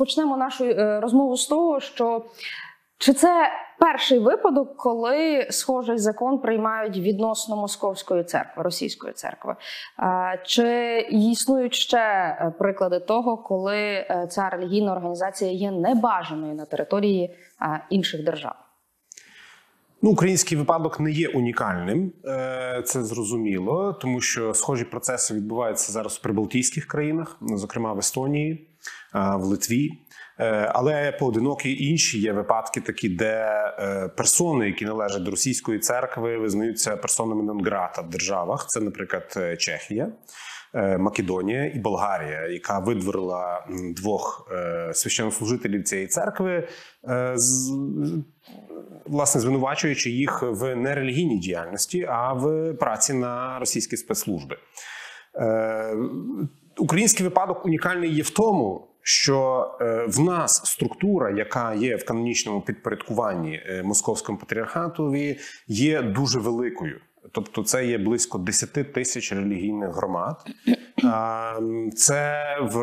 почнемо нашу е, розмову з того, що чи це перший випадок, коли схожий закон приймають відносно московської церкви, російської церкви? Чи існують ще е, приклади того, коли е, ця релігійна організація є небажаною на території інших держав? Ну, український випадок не є унікальним, це зрозуміло, тому що схожі процеси відбуваються зараз в прибалтійських країнах, зокрема в Естонії, в Литві. Е, Але поодинокі інші є випадки, такі, де е, персони, які належать до російської церкви, визнаються персонами нон-грата в державах. Це, наприклад, е, Чехія. е, Македонія і Болгарія, яка видворила двох е, священнослужителів цієї церкви, е, власне звинувачуючи їх в нерелігійній діяльності, а в праці на російські спецслужби. Е, Український випадок унікальний є в тому, що е, в нас структура, яка є в канонічному підпорядкуванні е, московському патріархатові, є дуже великою. Тобто, це є близько 10 тисяч релігійних громад. Це в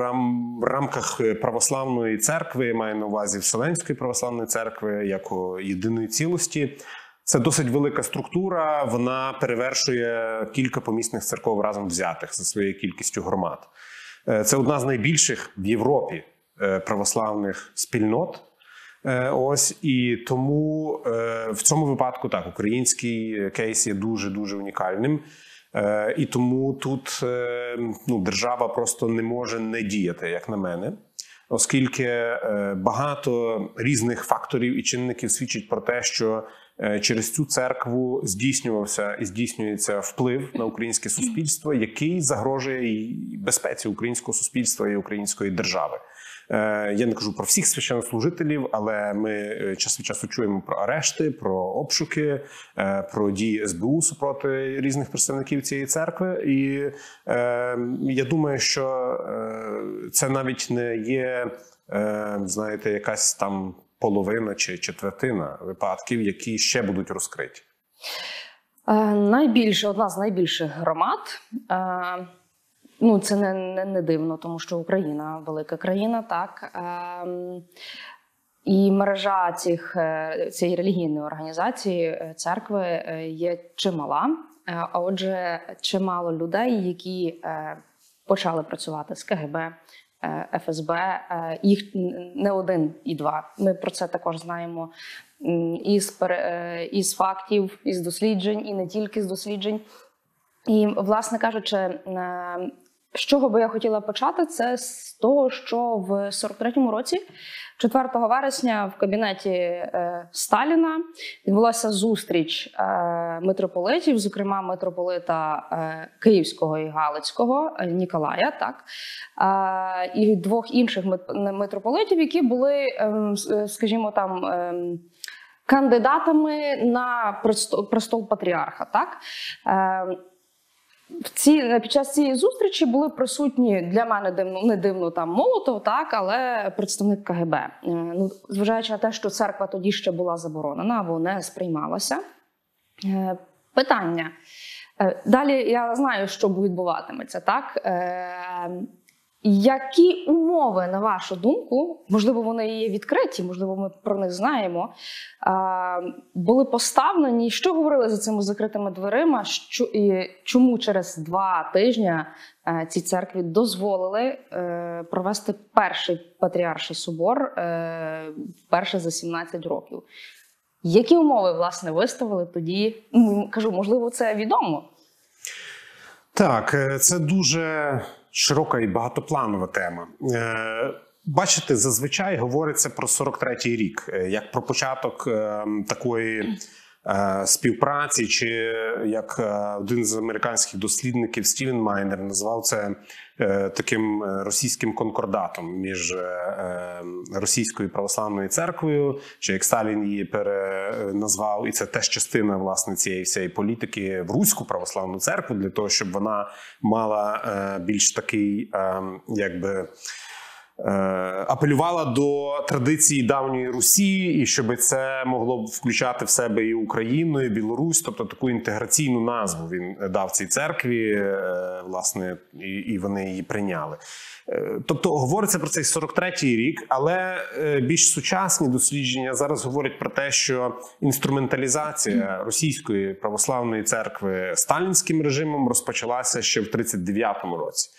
рамках православної церкви, маю на увазі Вселенської православної церкви, як єдиної цілості. Це досить велика структура. Вона перевершує кілька помісних церков разом взятих за своєю кількістю громад. Е, Це одна з найбільших в Європі е, православних спільнот. Е, Ось і тому в цьому випадку так український кейс є дуже дуже унікальним. І тому тут ну, держава просто не може не діяти, як на мене, оскільки багато різних факторів і чинників свідчить про те, що через цю церкву здійснювався і здійснюється вплив на українське суспільство, який загрожує і безпеці українського суспільства і української держави. Е, Я не кажу про всіх священнослужителів, але ми е, час від часу чуємо про арешти, про обшуки, е, про дії СБУ супроти різних представників цієї церкви. І е, я думаю, що е, це навіть не є, е, знаєте, якась там половина чи четвертина випадків, які ще будуть розкриті. Е, Найбільше одна з найбільших громад. Е, Ну, це не, не, не дивно, тому що Україна велика країна, так. Ем, І мережа цих, е, цієї релігійної організації е, церкви е, є чимала. Е, А отже, чимало людей, які е, почали працювати з КГБ, е, ФСБ, е, їх не один і два. Ми про це також знаємо із, е, із фактів, із досліджень, і не тільки з досліджень. І, власне кажучи, е, з чого би я хотіла почати, це з того, що в 43-му році, 4 вересня, в кабінеті е, Сталіна відбулася зустріч е, митрополитів, зокрема митрополита е, Київського і Галицького Ніколая, так і двох інших митрополитів, які були, ем, скажімо там. ем, Кандидатами на престол, патріарха, так Е, в ці під час цієї зустрічі були присутні для мене дивно не дивно там Молотов, так але представник КГБ. Е, Ну зважаючи на те, що церква тоді ще була заборонена або не сприймалася. Е, Питання Е, далі. Я знаю, що відбуватиметься, так. Які умови, на вашу думку, можливо, вони є відкриті, можливо, ми про них знаємо, були поставлені? Що говорили за цими закритими дверима? Що, і чому через два тижні е, цій церкві дозволили е, провести перший патріарший собор е, вперше за 17 років? Які умови, власне, виставили тоді? Кажу, можливо, це відомо. Так, це дуже широка і багатопланова тема. Е, Бачите, зазвичай говориться про 43-й рік, е, як про початок е, такої співпраці, чи як е, один з американських дослідників Стівен Майнер назвав це е, таким е, російським конкордатом між е, е, російською православною церквою, чи як Сталін її переназвав, і це теж частина власне цієї всієї політики в руську православну церкву для того, щоб вона мала е, більш такий, е, якби. Е, апелювала до традиції давньої Русі, і щоб це могло б включати в себе і Україну, і Білорусь, тобто таку інтеграційну назву він дав цій церкві, е, власне, і, вони її прийняли. Е, Тобто говориться про цей 43-й рік, але більш сучасні дослідження зараз говорять про те, що інструменталізація російської православної церкви сталінським режимом розпочалася ще в 39-му році.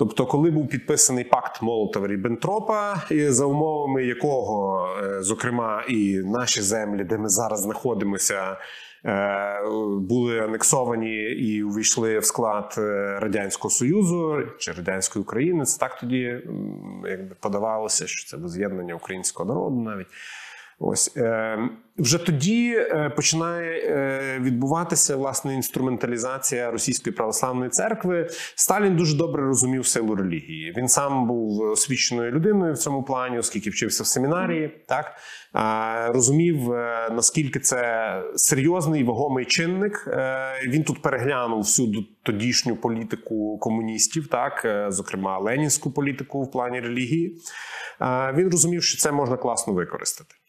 Тобто, коли був підписаний пакт Молотова Ріббентропа, за умовами якого, е, зокрема, і наші землі, де ми зараз знаходимося, е, були анексовані і увійшли в склад е, радянського союзу чи радянської України, це так тоді якби подавалося, що це воз'єднання українського народу навіть. Ось е, вже тоді е, починає е, відбуватися власне інструменталізація російської православної церкви. Сталін дуже добре розумів силу релігії. Він сам був освіченою людиною в цьому плані, оскільки вчився в семінарії. Так розумів наскільки це серйозний вагомий чинник. Він тут переглянув всю тодішню політику комуністів, так зокрема ленінську політику в плані релігії. Він розумів, що це можна класно використати.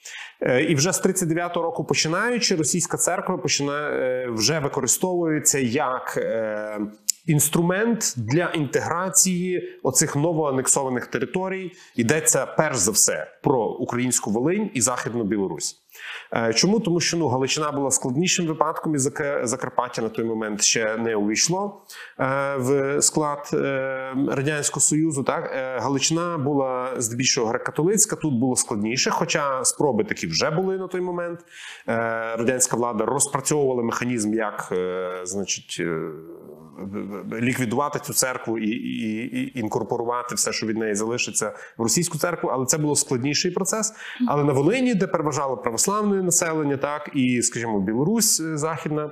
Е, І вже з 39-го року починаючи, російська церква починає е, вже використовується як е, інструмент для інтеграції оцих новоанексованих територій. Йдеться перш за все про українську Волинь і Західну Білорусь. Е, Чому? Тому що ну Галичина була складнішим випадком, і Зака- Закарпаття на той момент ще не увійшло е, в склад е, радянського союзу. Так Галичина була здебільшого греко-католицька, тут було складніше. Хоча спроби такі вже були на той момент. Радянська влада розпрацьовувала механізм, як значить. Ліквідувати цю церкву і, і, і інкорпорувати все, що від неї залишиться в російську церкву, але це було складніший процес. Але на Волині, де переважало православне населення, так і, скажімо, Білорусь е, західна,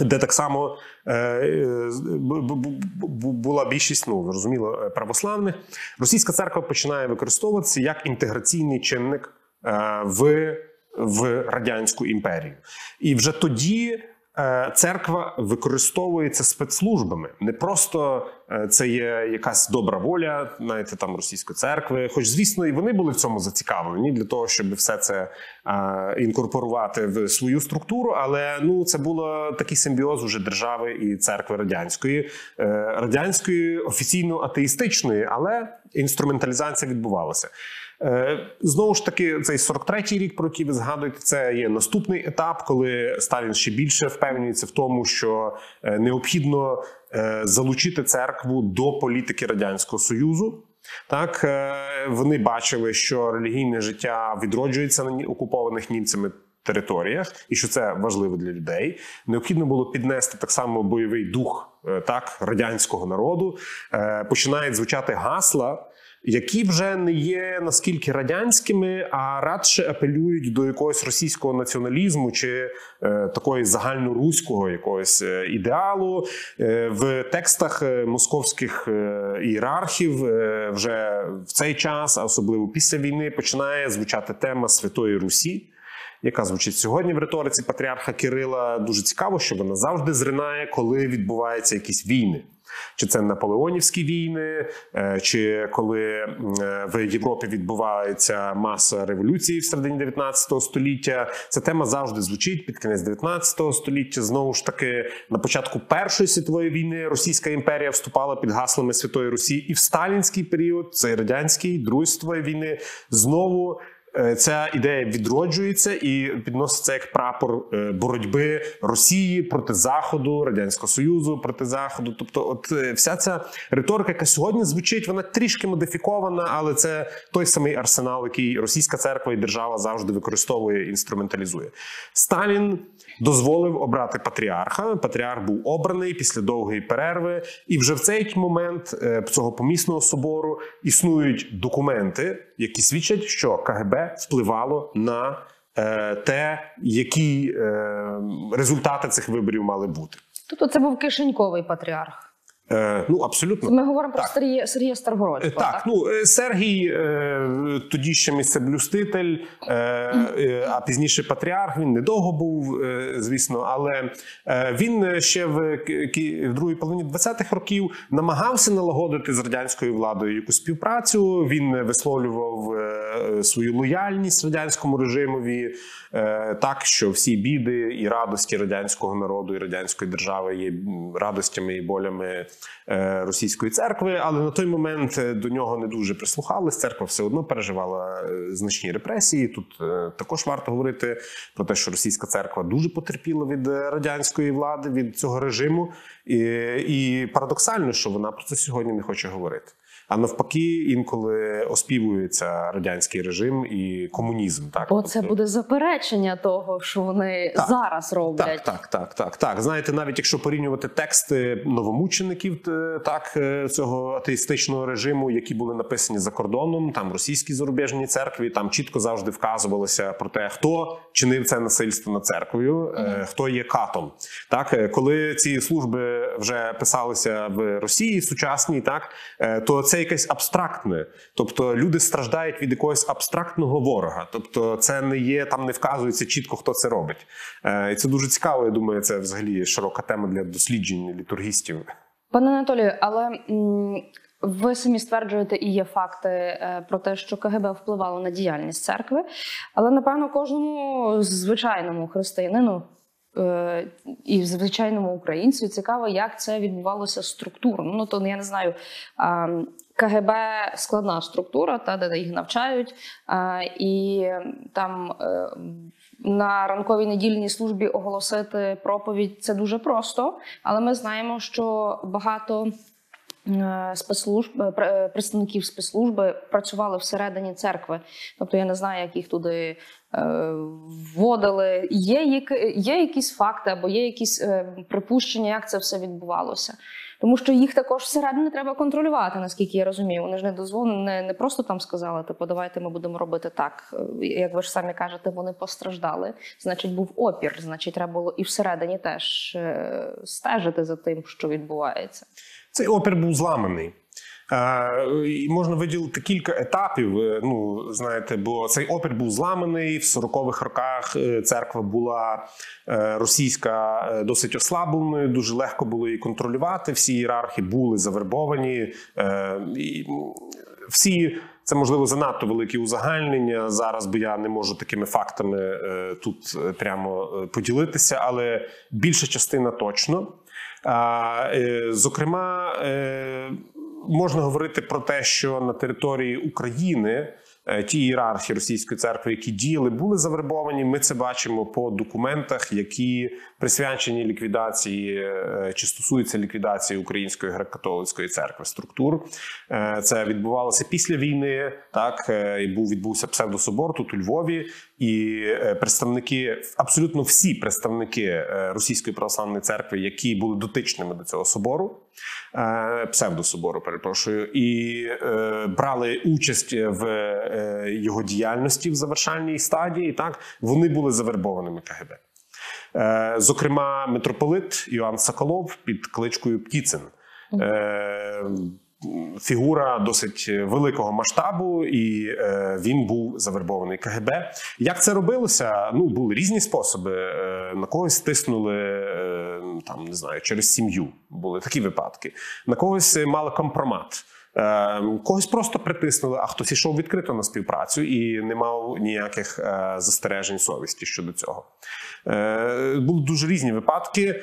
де так само е, була більшість, ну зрозуміло, е, православних, російська церква починає використовуватися як інтеграційний чинник в, в радянську імперію. І вже тоді. Е, Церква використовується спецслужбами. Не просто е, це є якась добра воля, знаєте, там російської церкви. Хоч, звісно, і вони були в цьому зацікавлені для того, щоб все це е, інкорпорувати в свою структуру. Але ну це було такий симбіоз уже держави і церкви радянської, радянської офіційно атеїстичної, але інструменталізація відбувалася. Е, Знову ж таки, цей 43-й рік, про який ви згадуєте, це є наступний етап, коли Сталін ще більше впевнюється в тому, що е, необхідно е, залучити церкву до політики радянського союзу. Так вони бачили, що релігійне життя відроджується на окупованих німцями. Територіях, і що це важливо для людей, необхідно було піднести так само бойовий дух так радянського народу. Починають звучати гасла, які вже не є наскільки радянськими, а радше апелюють до якогось російського націоналізму чи е, такої загальноруського якогось е, ідеалу. Е, в текстах е, московських е, ієрархів е, вже в цей час, а особливо після війни, починає звучати тема Святої Русі. Яка звучить сьогодні в риториці патріарха Кирила, дуже цікаво, що вона завжди зринає, коли відбуваються якісь війни. Чи це наполеонівські війни, е, чи коли е, в Європі відбувається маса революцій в середині 19 століття. Ця тема завжди звучить під кінець 19 століття. Знову ж таки, на початку Першої світової війни Російська імперія вступала під гаслами Святої Русі, і в сталінський період, цей радянський, Другої світової війни, знову. Е, Ця ідея відроджується і підноситься як прапор е, боротьби Росії проти Заходу, Радянського Союзу проти Заходу. Тобто, от е, вся ця риторика, яка сьогодні звучить, вона трішки модифікована, але це той самий арсенал, який російська церква і держава завжди використовує і інструменталізує. Сталін дозволив обрати патріарха. Патріарх був обраний після довгої перерви, і вже в цей момент е, цього помісного собору існують документи, які свідчать, що КГБ впливало на е, те, які е, результати цих виборів мали бути. Тобто це був кишеньковий патріарх. Е, ну абсолютно. Ми говоримо про Так. Сергія, Сергія Е, Старгородського. Так, ну е, Сергій тоді ще місцеблюститель, а пізніше патріарх. Він недовго був, звісно, але він ще в, ки- в другій половині 20-х років намагався налагодити з радянською владою якусь співпрацю. Він висловлював свою лояльність радянському режимові, так що всі біди і радості радянського народу і радянської держави є радостями і болями російської церкви, але на той момент е, до нього не дуже прислухались. Церква все одно переживала е, значні репресії. Тут е, також варто говорити про те, що російська церква дуже потерпіла від е, радянської влади, від цього режиму, і, і парадоксально, що вона про це сьогодні не хоче говорити. А навпаки, інколи оспівується радянський режим і комунізм. Так Бо це Тобто- буде заперечення того, що вони Так. зараз роблять. Так, так, так, так, так. Знаєте, навіть якщо порівнювати тексти новомучеників так е, цього атеїстичного режиму, які були написані за кордоном, там російські зарубіжні церкві, там чітко завжди вказувалося про те, хто чинив це насильство над церквою, е, хто є катом. Так, е, коли ці служби вже писалися в Росії сучасній, так то це якесь абстрактне. Тобто люди страждають від якогось абстрактного ворога. Тобто, це не є там, не вказується чітко, хто це робить. Е, І це дуже цікаво. Я думаю, це взагалі широка тема для досліджень літургістів. Пане Анатолію, але ви самі стверджуєте, і є факти е, про те, що КГБ впливало на діяльність церкви. Але напевно кожному звичайному християнину е, і звичайному українцю цікаво, як це відбувалося структурно. Ну то я не знаю. КГБ складна структура, та де їх навчають, і там е, на ранковій недільній службі оголосити проповідь це дуже просто, але ми знаємо, що багато е, спецслужб, е, представників спецслужби працювали всередині церкви. Тобто я не знаю, як їх туди вводили. Є, є якісь факти або є якісь припущення, як це все відбувалося. Тому що їх також всередині треба контролювати, наскільки я розумію. Вони ж не дозволені, не, не просто там сказали, типу, давайте ми будемо робити так. Е, Як ви ж самі кажете, вони постраждали. Значить, був опір. Значить, треба було і всередині теж е, стежити за тим, що відбувається. Цей опір був зламаний. І можна виділити кілька етапів. е, Ну знаєте, бо цей опір був зламаний в 40-х роках. е, Церква була е, російська досить ослабленою. Дуже легко було її контролювати. Всі ієрархи були завербовані. Всі це можливо занадто великі узагальнення зараз, бо я не можу такими фактами тут прямо поділитися, але більша частина точно. Зокрема, можна говорити про те, що на території України е, ті ієрархи російської церкви, які діяли, були завербовані. Ми це бачимо по документах, які присвячені ліквідації е, чи стосуються ліквідації Української греко-католицької церкви структур. Е, Це відбувалося після війни. Так і був відбувся псевдособор тут у Львові, і е, представники абсолютно всі представники е, Російської православної церкви, які були дотичними до цього собору, е, псевдособору, перепрошую, і брали участь в його діяльності в завершальній стадії. Так вони були завербованими КГБ. Зокрема, митрополит Іоанн Соколов під кличкою Птіцин. Фігура досить великого масштабу, і е, він був завербований КГБ. Як це робилося? Ну були різні способи. Е, на когось тиснули е, там, не знаю, через сім'ю. Були такі випадки. На когось мали компромат. Е, когось просто притиснули, а хтось ішов відкрито на співпрацю і не мав ніяких е, застережень совісті щодо цього. Е, були дуже різні випадки.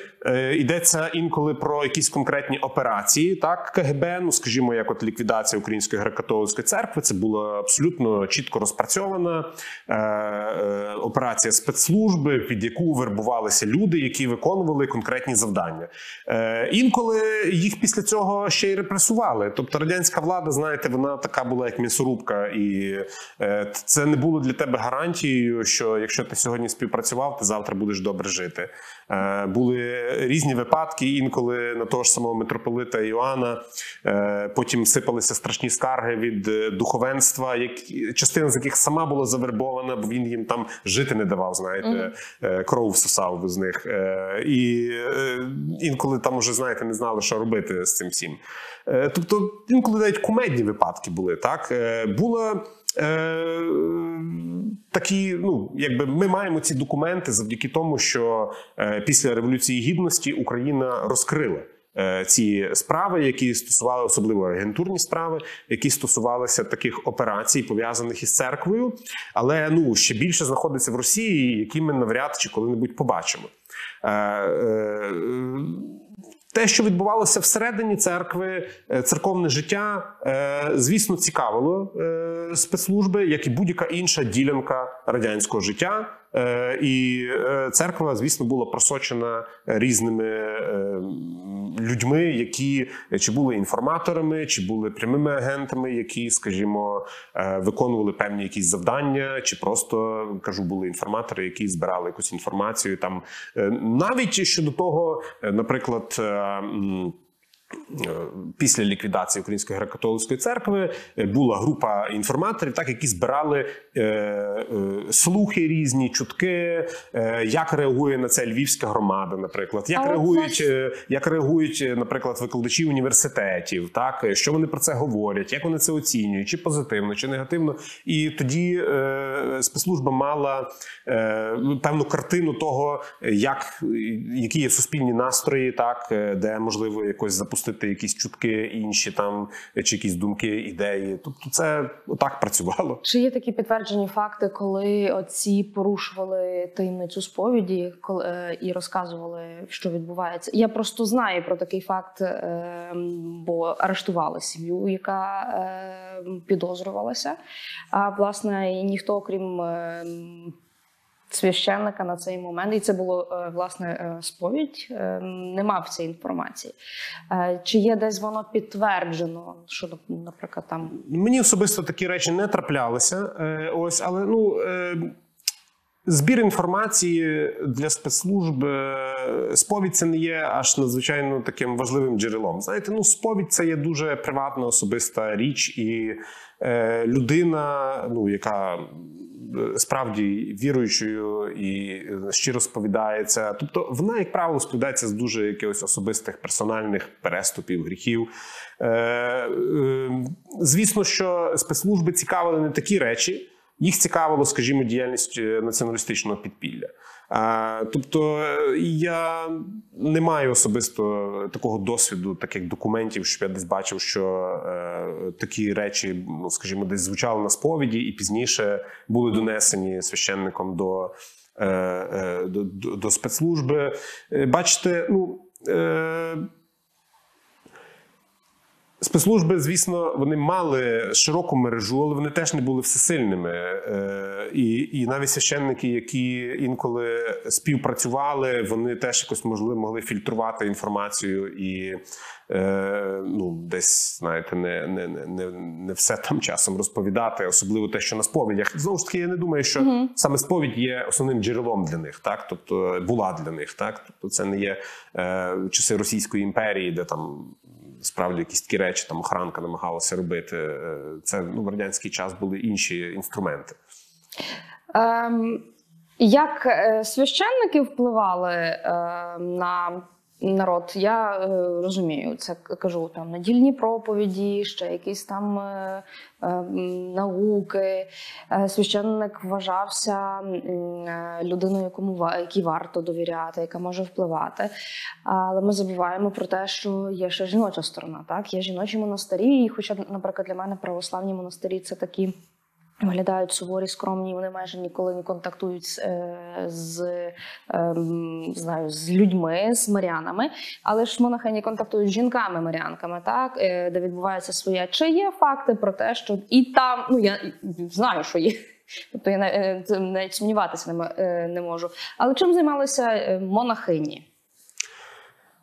Йдеться інколи про якісь конкретні операції. Так, КГБ, ну скажімо, як от ліквідація Української греко-католицької церкви, це була абсолютно чітко розпрацьована операція спецслужби, під яку вербувалися люди, які виконували конкретні завдання. Інколи їх після цього ще й репресували. Тобто радянська влада, знаєте, вона така була як місорубка, і е, це не було для тебе гарантією, що якщо ти сьогодні співпрацював, ти завтра будеш добре жити. Е, були різні випадки, інколи на того ж самого митрополита Іоанна е, потім сипалися страшні скарги від е, духовенства, які частина з яких сама була завербована, бо він їм там жити не давав. Знаєте, кров всосав з них. І інколи там уже знаєте, не знали, що робити з цим всім. Тобто, інколи навіть кумедні випадки були. Так була. Е, такі, ну якби ми маємо ці документи завдяки тому, що е, після революції гідності Україна розкрила е, ці справи, які стосували особливо агентурні справи, які стосувалися таких операцій, пов'язаних із церквою, але ну ще більше знаходиться в Росії, які ми навряд чи коли-небудь побачимо. Те, що відбувалося всередині церкви, е, церковне життя, е, звісно, цікавило е, спецслужби, як і будь-яка інша ділянка радянського життя. Е, І е, церква, звісно, була просочена різними е, людьми, які чи були інформаторами, чи були прямими агентами, які, скажімо, виконували певні якісь завдання, чи просто кажу, були інформатори, які збирали якусь інформацію. Там навіть щодо того, наприклад. Після ліквідації Української греко-католицької церкви е, була група інформаторів, так які збирали е, е, слухи різні, чутки, е, як реагує на це львівська громада, наприклад, як реагують, знаєш- е, як реагують, е, наприклад, викладачі університетів, так е, що вони про це говорять, як вони це оцінюють, чи позитивно, чи негативно. І тоді е, спецслужба мала е, певну картину того, як які є суспільні настрої, так де можливо якось запустити якісь чутки інші там чи якісь думки, ідеї. Тобто, це отак працювало. Чи є такі підтверджені факти, коли отці порушували таємницю сповіді коли, е, і розказували, що відбувається? Я просто знаю про такий факт, е, бо арештували сім'ю, яка е, підозрювалася. А власне, ніхто, окрім священника на цей момент, і це було е, власне е, сповідь, е, не мав цієї інформації. Чи є десь воно підтверджено, що, наприклад, там Мені особисто такі речі не траплялися. Ось, але ну. Збір інформації для спецслужб е, сповідь це не є аж надзвичайно таким важливим джерелом. Знаєте, ну сповідь це є дуже приватна особиста річ, і е, людина, ну яка е, справді віруючою і е, щиро сповідається. Тобто, вона, як правило, сповідається з дуже якихось особистих персональних переступів, гріхів. Е, е, звісно, що спецслужби цікавили не такі речі. Їх цікавило, скажімо, діяльність е, націоналістичного підпілля. Тобто е, я не маю особисто такого досвіду, таких документів, щоб я десь бачив, що е, такі речі, ну скажімо, десь звучали на сповіді, і пізніше були донесені священником до, до, до, спецслужби. Бачите, ну. Спецслужби, звісно, вони мали широку мережу, але вони теж не були всесильними. Е, І, і навіть священники, які інколи співпрацювали, вони теж якось можливо могли фільтрувати інформацію і е, ну, десь, знаєте, не, не, не, не, все там часом розповідати, особливо те, що на сповідях. Знову ж таки, я не думаю, що саме сповідь є основним джерелом для них, так тобто була для них, так тобто це не є е, часи Російської імперії, де там справді якісь такі речі там охранка намагалася робити. Е, Це ну, в радянський час були інші інструменти. Ем, як е, священники впливали е, на народ, я е, розумію, це кажу там недільні проповіді, ще якісь там е, е, науки. Е, священник вважався е, людиною, якому якій варто довіряти, яка може впливати. Але ми забуваємо про те, що є ще жіноча сторона. Так, є жіночі монастирі, і хоча, наприклад, для мене православні монастирі це такі. Виглядають суворі, скромні, вони майже ніколи не контактують з, е, з, ем, знаю, з людьми, з мирянами. Але ж монахині контактують з жінками-мирянками, так, е, де відбувається своє. Чи є факти про те, що і там, ну я знаю, що є. Тобто я е, навіть сумніватися не, можу. Але чим займалися монахині?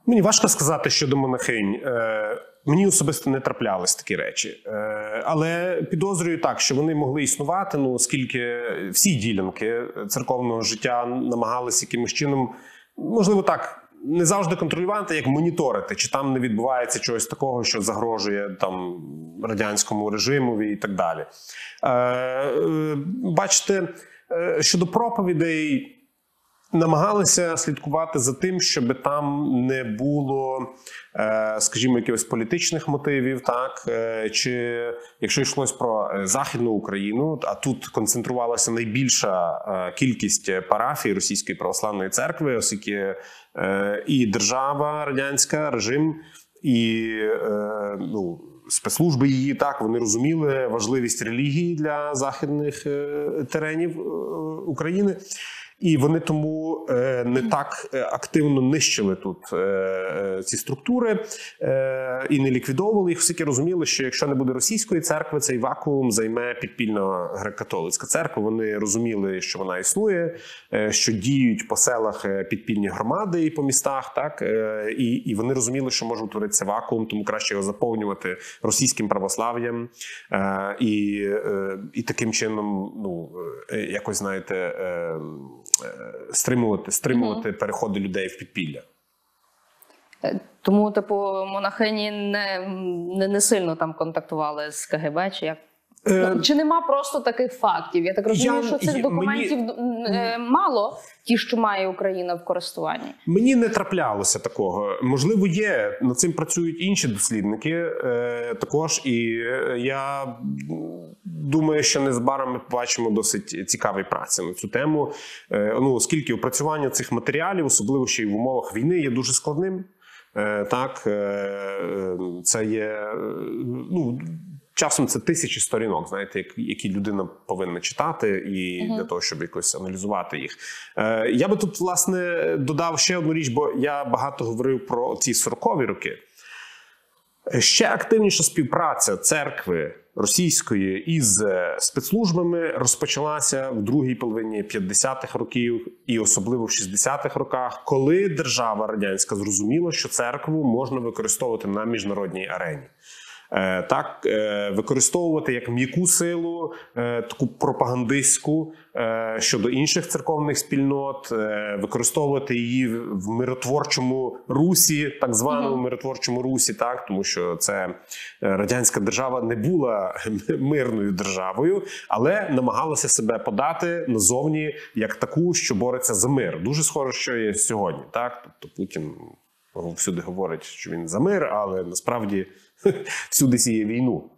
Мені важко сказати щодо монахинь. Мені особисто не траплялись такі речі, Е, але підозрюю так, що вони могли існувати. Ну оскільки всі ділянки церковного життя намагалися якимось чином, можливо, так. Не завжди контролювати, як моніторити, чи там не відбувається чогось такого, що загрожує там радянському режимові і так далі. Е, е, бачите, щодо проповідей, намагалися слідкувати за тим, щоб там не було, е, скажімо, якихось політичних мотивів, так е, чи якщо йшлось про е, західну Україну, а тут концентрувалася найбільша кількість парафій Російської православної церкви, оскільки і держава радянська режим, і ну. Спецслужби її так вони розуміли важливість релігії для західних теренів України. І вони тому е, не так е, активно нищили тут е, ці структури і не ліквідовували їх. Оскільки розуміли, що якщо не буде російської церкви, цей вакуум займе підпільно греко-католицька церква. Вони розуміли, що вона існує, що діють по селах підпільні громади і по містах, так і, і вони розуміли, що може утворитися вакуум, тому краще його заповнювати російським православ'ям і, і таким чином, ну якось знаєте, е, стримувати, угу. переходи людей в підпілля. Е, Тому, типу, монахині не, не, не сильно там контактували з КГБ, чи як. Е, Ну, чи нема просто таких фактів? Я так розумію, Я- що цих документів е, мало, ті, що має Україна в користуванні. Мені не траплялося такого. Можливо, є над цим працюють інші дослідники е, також. І е, я думаю, що незабаром ми побачимо досить цікаві праці на цю тему. Е, ну, оскільки опрацювання цих матеріалів, особливо ще й в умовах війни, є дуже складним. Е, так, е, е, це є ну. Часом це тисячі сторінок, знаєте, які людина повинна читати, і для того, щоб якось аналізувати їх. Е, я би тут власне додав ще одну річ, бо я багато говорив про ці 40-ві роки. Ще активніша співпраця церкви російської із е, спецслужбами розпочалася в другій половині 50-х років і особливо в 60-х роках, коли держава радянська зрозуміла, що церкву можна використовувати на міжнародній арені. Е, Так, е, використовувати як м'яку силу, е, таку пропагандистську щодо інших церковних спільнот, використовувати її в миротворчому русі, так званому миротворчому русі, так тому що це радянська держава не була мирною державою, але намагалася себе подати назовні як таку, що бореться за мир. Дуже схоже, що є сьогодні. Так, тобто Путін всюди говорить, що він за мир, але насправді всюди сіє війну.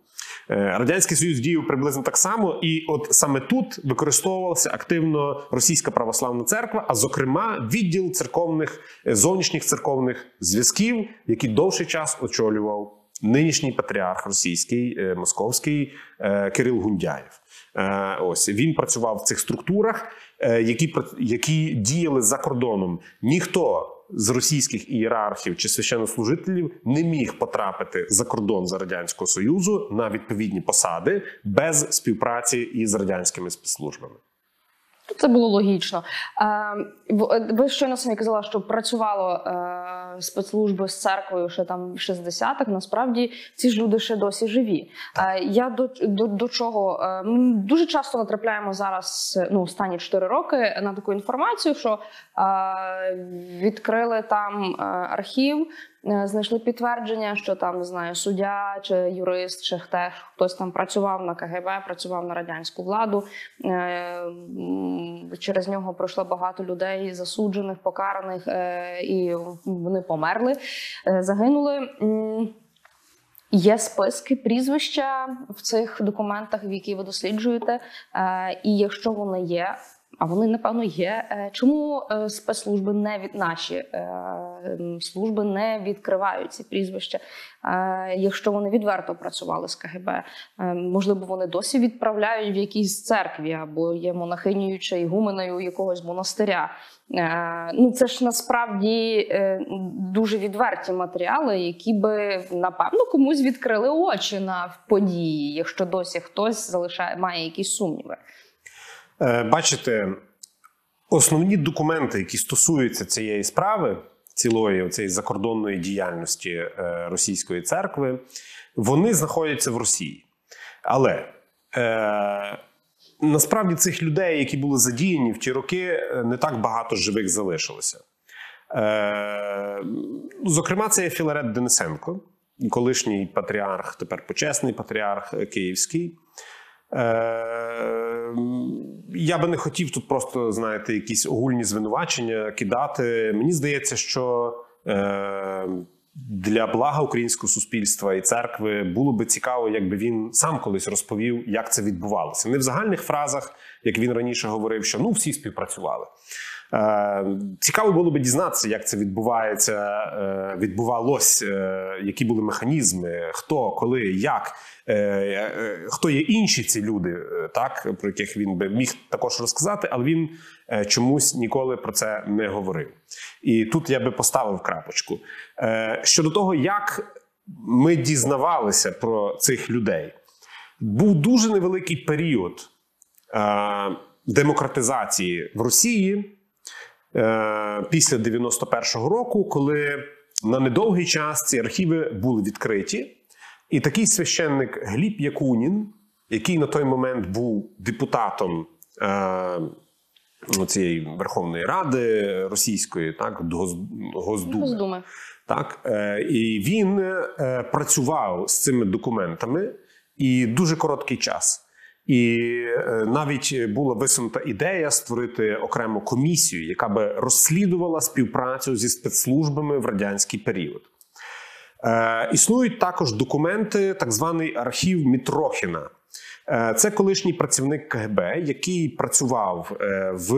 Е, Радянський Союз діяв приблизно так само, і от саме тут використовувалася активно російська православна церква, а зокрема відділ церковних е, зовнішніх церковних зв'язків, який довший час очолював нинішній патріарх російський е, московський Кирил Гундяєв. Ось він працював в цих структурах, які які діяли за кордоном. Ніхто з російських ієрархів чи священнослужителів не міг потрапити за кордон за радянського союзу на відповідні посади без співпраці із радянськими спецслужбами. Це було логічно. Е, Ви щойно самі казали, що працювало е, спецслужби з церквою ще там в 60-х. Насправді ці ж люди ще досі живі. Е, я до, до, до чого е, дуже часто натрапляємо зараз, ну останні 4 роки, на таку інформацію, що е, відкрили там е, архів. Е, Знайшли підтвердження, що там не знаю, суддя чи юрист, чи хтось хтось там працював на КГБ, працював на радянську владу. Е, Через нього пройшло багато людей, засуджених, покараних, е, і вони померли, загинули. Є списки прізвища в цих документах, в які ви досліджуєте. І якщо вони є, а вони напевно є. е, Чому е, спецслужби не від наші е, служби не відкривають ці прізвища? Якщо вони відверто працювали з КГБ, можливо, вони досі відправляють в якійсь церкві або є монахинею чи ігуменою якогось монастиря. Ну, це ж насправді дуже відверті матеріали, які би напевно комусь відкрили очі на події, якщо досі хтось залишає має якісь сумніви. Е, Бачите, основні документи, які стосуються цієї справи, цілої цієї закордонної діяльності е, російської церкви, вони знаходяться в Росії. Але е, насправді цих людей, які були задіяні в ті роки, е, не так багато живих залишилося. Е, зокрема, це є Філарет Денисенко, колишній патріарх, тепер почесний патріарх Київський. Е, я би не хотів тут просто, знаєте, якісь огульні звинувачення кидати. Мені здається, що е, для блага українського суспільства і церкви було би цікаво, якби він сам колись розповів, як це відбувалося. Не в загальних фразах, як він раніше говорив, що ну всі співпрацювали. Е, Цікаво було би дізнатися, як це відбувається, е, відбувалось, е, які були механізми, хто, коли, як, хто є інші ці люди, так про яких він би міг також розказати, але він чомусь ніколи про це не говорив. І тут я би поставив крапочку. Щодо того, як ми дізнавалися про цих людей, був дуже невеликий період демократизації в Росії після 91-го року, коли на недовгий час ці архіви були відкриті, і такий священник Гліб Якунін, який на той момент був депутатом е, цієї Верховної Ради Російської, так, Гос- Госдуми, так, е, і він е, працював з цими документами і дуже короткий час. І е, навіть була висунута ідея створити окрему комісію, яка би розслідувала співпрацю зі спецслужбами в радянський період. Е, існують також документи, так званий архів Мітрохіна. Е, Це колишній працівник КГБ, який працював е, в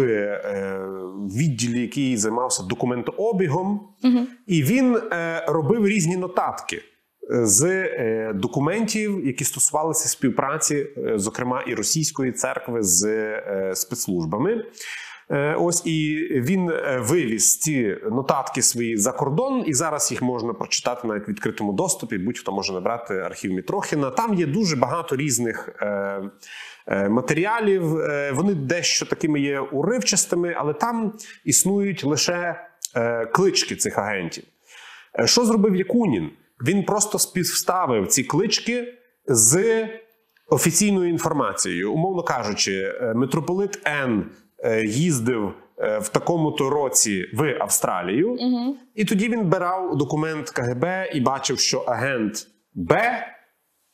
відділі, який займався документообігом, і він робив різні нотатки з е, документів, які стосувалися співпраці, е, зокрема і російської церкви з е, спецслужбами. Ось і він вивіз ці нотатки свої за кордон, і зараз їх можна прочитати навіть в відкритому доступі. Будь-хто може набрати архів Мітрохіна. Там є дуже багато різних матеріалів. Вони дещо такими є уривчастими, але там існують лише клички цих агентів. Що зробив Якунін? Він просто співставив ці клички з офіційною інформацією. Умовно кажучи, е, митрополит Н е, їздив е, в такому-то році в Австралію, Угу. і тоді він брав документ КГБ і бачив, що агент Б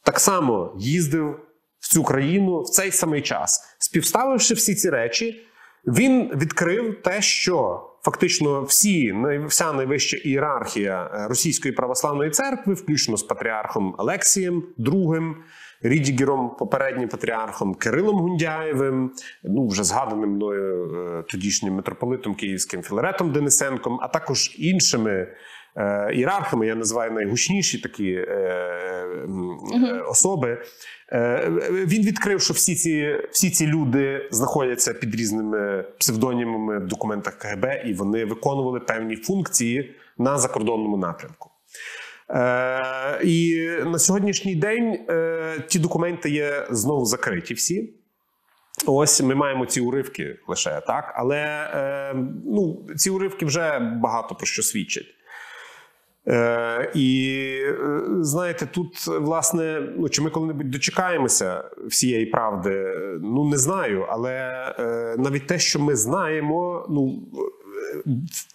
так само їздив в цю країну в цей самий час. Співставивши всі ці речі, він відкрив те, що фактично всі вся найвища ієрархія е, Російської православної церкви, включно з патріархом Алексієм II, Рідігером, попереднім патріархом Кирилом Гундяєвим, ну вже згаданим мною е, тодішнім митрополитом Київським Філаретом Денисенком, а також іншими ієрархами, я називаю найгучніші такі е, е, особи. Е, Він відкрив, що всі ці, всі ці люди знаходяться під різними псевдонімами в документах КГБ, і вони виконували певні функції на закордонному напрямку. Е, і на сьогоднішній день е, ті документи є знову закриті всі. Ось ми маємо ці уривки лише так, але е, ну, ці уривки вже багато про що свідчать. Е, і е, знаєте, тут власне, ну чи ми коли-небудь дочекаємося всієї правди? Ну не знаю, але е, навіть те, що ми знаємо, ну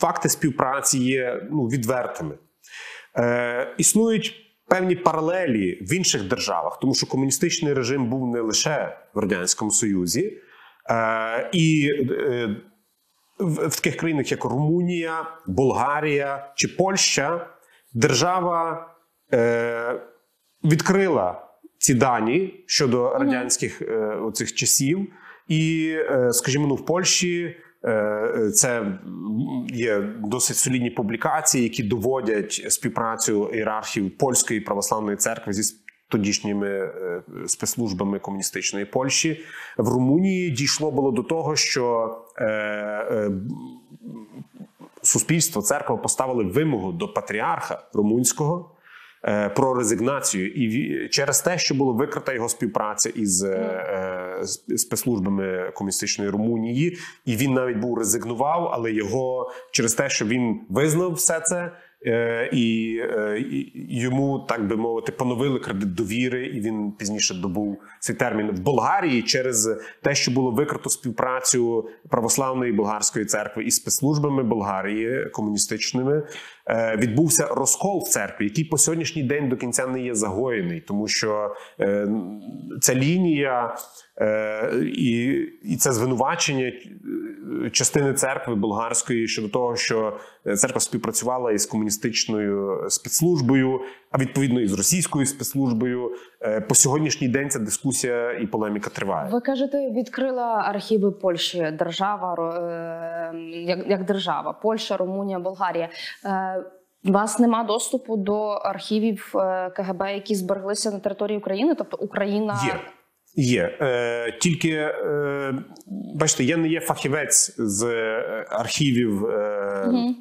факти співпраці є ну, відвертими. Е, існують певні паралелі в інших державах, тому що комуністичний режим був не лише в радянському Союзі, е, і е, в, в таких країнах, як Румунія, Болгарія чи Польща, держава е, відкрила ці дані щодо радянських е, оцих часів, і, е, скажімо, ну, в Польщі. е, Це є досить солідні публікації, які доводять співпрацю ієрархів польської православної церкви зі тодішніми е, спецслужбами комуністичної Польщі. В Румунії дійшло було до того, що е, е, суспільство, церква поставили вимогу до патріарха румунського е, про резигнацію, і через те, що було викрита його співпраця із е, е, спецслужбами комуністичної Румунії, і він навіть був резигнував, але його через те, що він визнав все це. і йому, так би мовити, поновили кредит довіри, і він пізніше добув цей термін в Болгарії через те, що було викрито співпрацю православної болгарської церкви із спецслужбами Болгарії комуністичними. е, Відбувся розкол в церкві, який по сьогоднішній день до кінця не є загоєний, тому що е, ця лінія е, і, і це звинувачення частини церкви болгарської щодо того, що церква співпрацювала із комуністичною спецслужбою, а відповідно і з російською спецслужбою. Е, По сьогоднішній день ця дискусія і полеміка триває. Ви кажете, відкрила архіви Польщі держава е, як, як держава, Польща, Румунія, Болгарія. Е, У вас нема доступу до архівів КГБ, які збереглися на території України, тобто Україна Є. Є е, тільки е, бачите, я не є фахівець з архівів. Е, Мгм.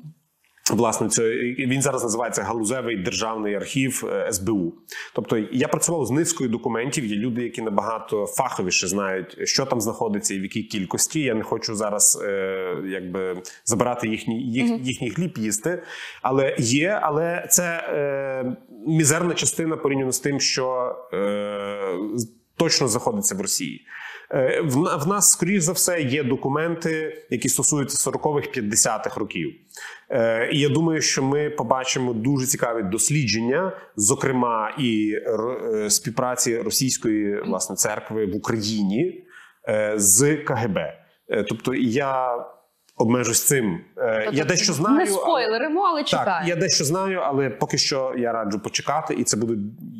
Власне, це він зараз називається галузевий державний архів е, СБУ. Тобто я працював з низкою документів. Є люди, які набагато фаховіше знають, що там знаходиться і в якій кількості. Я не хочу зараз е, якби забирати їхній їх, їхній хліб їсти. Але є, але це е, мізерна частина порівняно з тим, що е, точно знаходиться в Росії. Е, В, на- в нас, скоріш за все, є документи, які стосуються 40-х, 50-х років. Е, І я думаю, що ми побачимо дуже цікаві дослідження, зокрема і е, співпраці російської власне церкви в Україні з КГБ. Тобто я обмежусь цим. Е, Тобто Я дещо знаю. не спойлеримо, але так, я дещо знаю, але поки що я раджу почекати, і це буде,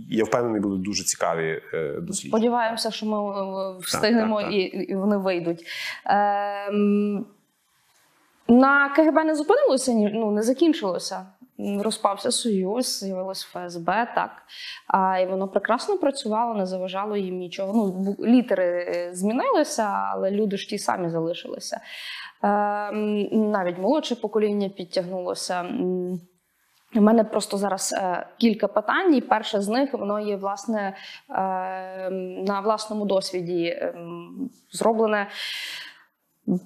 я впевнений, будуть дуже цікаві е, дослідження. Сподіваємося, що ми е, встигнемо так, так. І, і вони вийдуть. Ем, на КГБ не зупинилося, ну не закінчилося. Розпався Союз, з'явилось ФСБ, так. А і воно прекрасно працювало, не заважало їм нічого. Ну, літери е, змінилися, але люди ж ті самі залишилися. Ем, навіть молодше покоління підтягнулося. У мене просто зараз е, кілька питань, і перше з них воно є власне е, на власному досвіді е, зроблене.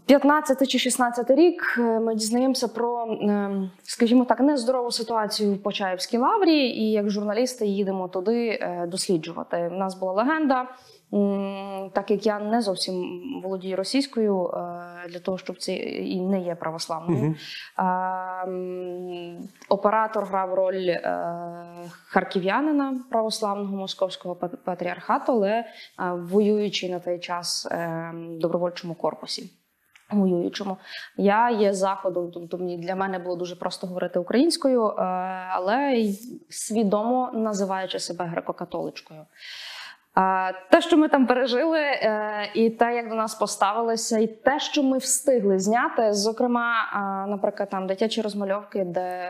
15 чи 16 рік е, ми дізнаємося про, е, скажімо так, нездорову ситуацію в Почаївській лаврі, і як журналісти їдемо туди е, досліджувати. У нас була легенда. Так як я не зовсім володію російською, е, для того, щоб це і не є православною. М, Оператор грав роль харків'янина православного московського пат- патріархату, але е, воюючи на той час в добровольчому корпусі. Воюючому я є заходом, тобто для мене було дуже просто говорити українською, е, але свідомо називаючи себе греко-католичкою. Те, що ми там пережили, е, і те, як до нас поставилися, і те, що ми встигли зняти, зокрема, наприклад, там дитячі розмальовки, де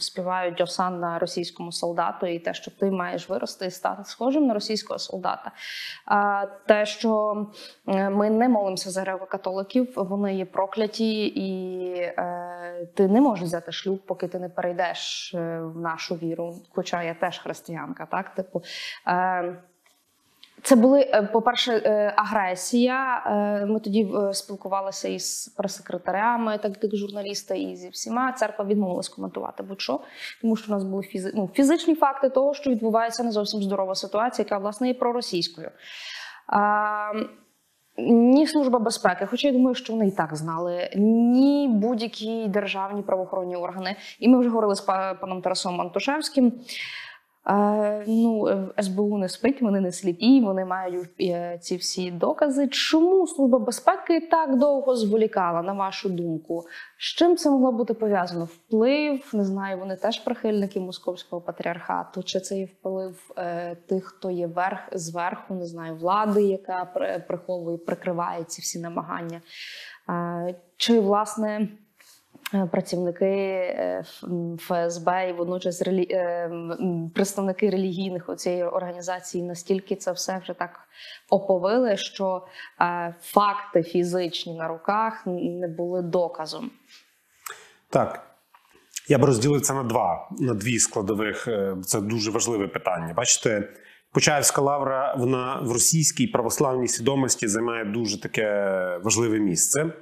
співають осан на російському солдату, і те, що ти маєш вирости і стати схожим на російського солдата. А те, що е, ми не молимося за греко-католиків, вони є прокляті, і е, ти не можеш взяти шлюб, поки ти не перейдеш е, в нашу віру. Хоча я теж християнка, так типу. Це були, е, по-перше, е, агресія. Е, Ми тоді спілкувалися із прес-секретарями, так як журналісти, і зі всіма. Церква відмовилась коментувати будь-що, тому що у нас були фізи... ну, фізичні факти того, що відбувається не зовсім здорова ситуація, яка власне є проросійською. А, ні служба безпеки, хоча я думаю, що вони і так знали, ні будь-які державні правоохоронні органи. І ми вже говорили з па- паном Тарасом Антошевським. Ну, е, СБУ не спить, вони не сліпі, вони мають е, ці всі докази. Чому служба безпеки так довго зволікала, на вашу думку? З чим це могло бути пов'язано? Вплив, не знаю, вони теж прихильники московського патріархату, чи це є вплив е, тих, хто є верх зверху, не знаю, влади, яка при- приховує, прикриває ці всі намагання. Чи власне працівники е, Ф- м, ФСБ і водночас релі... е, представники релігійних цієї організації настільки це все вже так оповили, що е, факти фізичні на руках не були доказом. Так. Я б розділив це на два, на дві складових. Е, Це дуже важливе питання. Бачите, Почаївська лавра вона в російській православній свідомості займає дуже таке важливе місце, Е,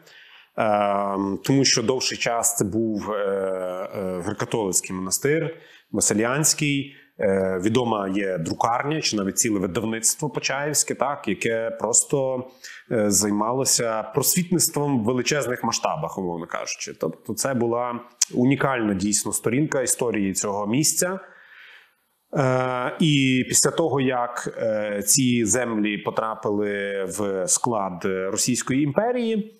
тому що довший час це був е, е, греко-католицький монастир, Василянський. Е, Відома є друкарня чи навіть ціле видавництво Почаївське, так яке просто займалося просвітництвом в величезних масштабах, умовно кажучи. Тобто, це була унікальна дійсно сторінка історії цього місця. І після того, як ці землі потрапили в склад Російської імперії,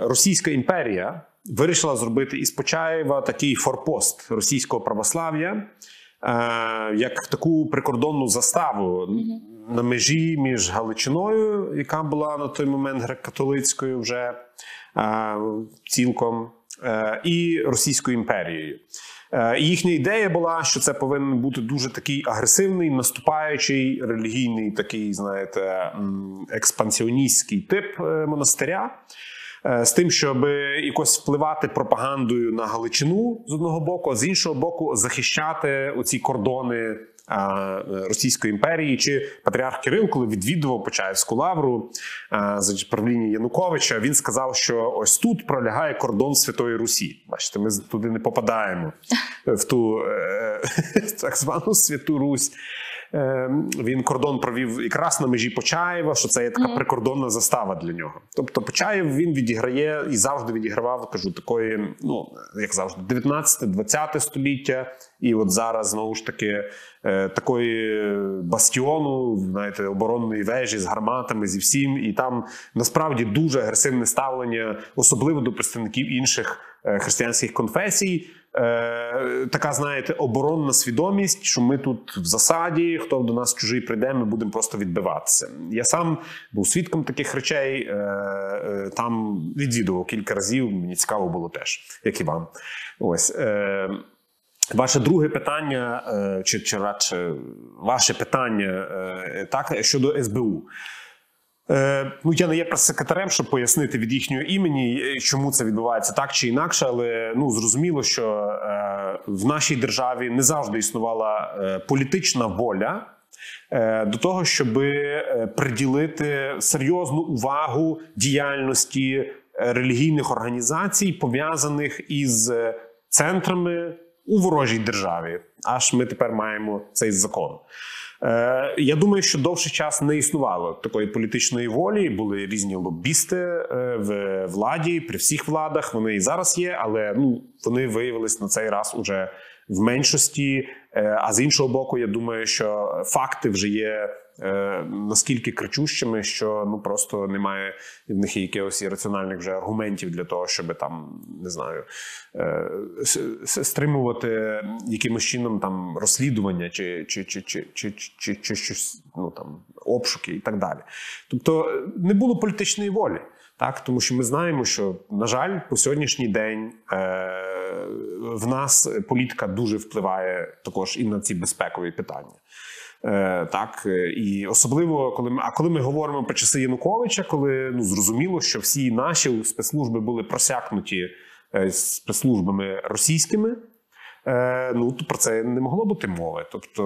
Російська імперія вирішила зробити із Почаєва такий форпост російського православ'я. як таку прикордонну заставу на межі між Галичиною, яка була на той момент греко-католицькою вже е, цілком, е, і Російською імперією. Е, І їхня ідея була, що це повинен бути дуже такий агресивний, наступаючий релігійний, такий, знаєте, експансіоністський тип е, монастиря. Е, З тим, щоб якось впливати пропагандою на Галичину з одного боку, а з іншого боку, захищати оці кордони Російської імперії, чи патріарх Кирил, коли відвідував Почаївську лавру за правління Януковича, він сказав, що ось тут пролягає кордон Святої Русі. Бачите, ми туди не попадаємо в ту е, так звану Святу Русь. Е, Він кордон провів якраз на межі Почаєва, що це є така прикордонна застава для нього. Тобто Почаєв він відіграє і завжди відігравав, кажу, такої, ну як завжди, 19-20 століття, і от зараз знову ж таки е, такої бастіону, знаєте, оборонної вежі з гарматами, зі всім, і там насправді дуже агресивне ставлення, особливо до представників інших е, християнських конфесій. Е, така, знаєте, оборонна свідомість, що ми тут в засаді, хто до нас чужий прийде, ми будемо просто відбиватися. Я сам був свідком таких речей, е, е, там відвідував кілька разів. Мені цікаво було теж, як і вам. Ось. Е, Ваше друге питання, е, чи, чи радше ваше питання е, так щодо СБУ. Е, Ну, я не є прес-секретарем, щоб пояснити від їхнього імені, е, чому це відбувається так чи інакше, але ну зрозуміло, що е, в нашій державі не завжди існувала політична воля до того, щоб приділити серйозну увагу діяльності релігійних організацій, пов'язаних із центрами у ворожій державі. Аж ми тепер маємо цей закон. Е, Я думаю, що довший час не існувало такої політичної волі. Були різні лобісти е, в владі при всіх владах. Вони і зараз є, але ну вони виявились на цей раз уже в меншості. Е, А з іншого боку, я думаю, що факти вже є е, наскільки кричущими, що ну просто немає в них якихось раціональних вже аргументів для того, щоб там не знаю е, стримувати якимось чином там розслідування чи, чи, чи, чи, чи, чи, чи щось ну там обшуки і так далі. Тобто е, не було політичної волі. Так, тому що ми знаємо, що на жаль, по сьогоднішній день е, в нас політика дуже впливає також і на ці безпекові питання. Е, так е, і особливо коли ми а коли ми говоримо про часи Януковича, коли ну зрозуміло, що всі наші спецслужби були просякнуті е, спецслужбами російськими. Ну то про це не могло бути мови. Тобто